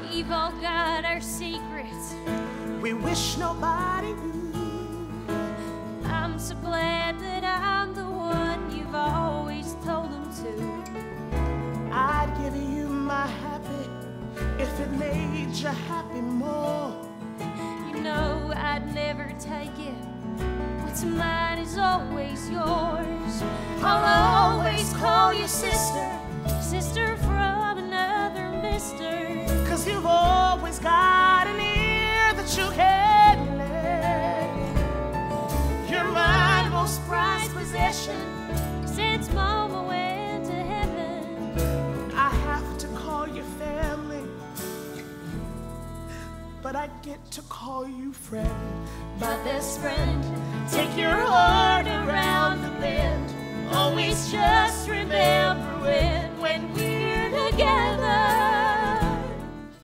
We've all got our secrets. We wish nobody knew. I'm so glad that I'm the one you've always told them to. I'd give you my happy if it made you happy more. You know I'd never take it. What's mine is always yours. I'll always call you sister, sister you've always got an ear that you can lend. You're my most prized possession. Since Mama went to heaven, I have to call you family, but I get to call you friend. my best friend. Take your heart around the bend. Always just remember